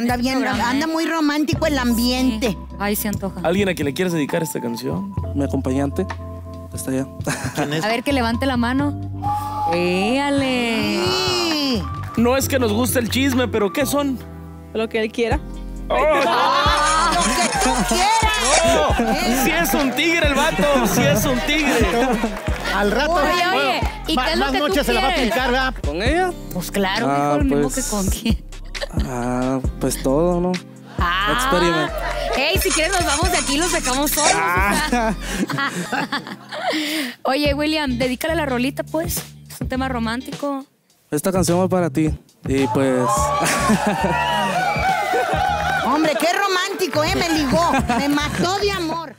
Anda bien, programa, anda ¿eh? muy romántico el ambiente. Ay, se antoja. ¿Alguien a quien le quieres dedicar esta canción? Mi acompañante está allá. A ver, que levante la mano. ¡Éale! Sí. No es que nos guste el chisme, pero ¿qué son? Lo que él quiera. Lo que tú quieras. Si es un tigre el vato, si es un tigre. Al rato. Oye, oye, ¿y ma- qué es lo más que tú noches se la va a aplicar, ¿verdad? ¿Con ella? Pues claro, Ah, mijo, el mismo pues. que con quién. Ah, pues todo, ¿no? Ah. Experiment. Ey, si quieres nos vamos de aquí y los sacamos solos. Ah. Oye, William, dedícale la rolita, pues. Es un tema romántico. Esta canción va para ti. Y pues. Hombre, qué romántico, ¿eh? Me ligó. Me mató de amor.